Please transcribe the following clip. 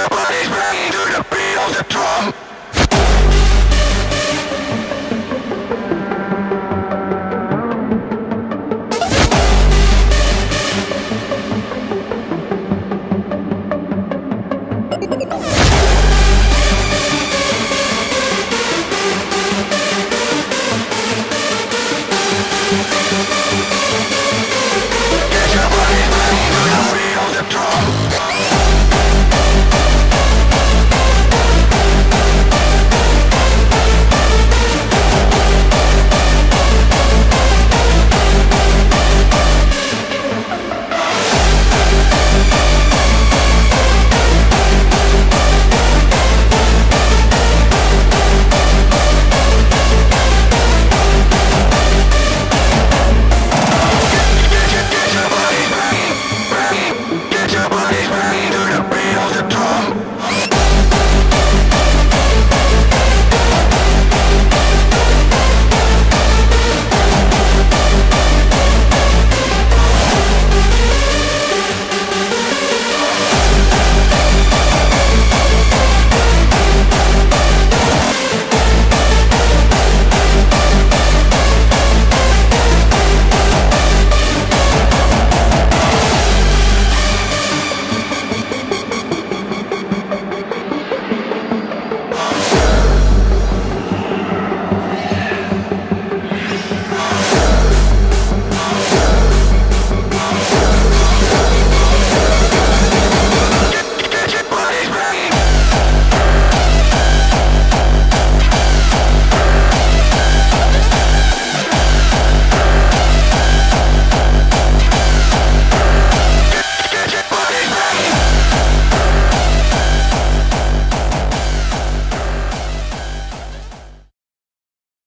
your body's banging to the beat of the drum.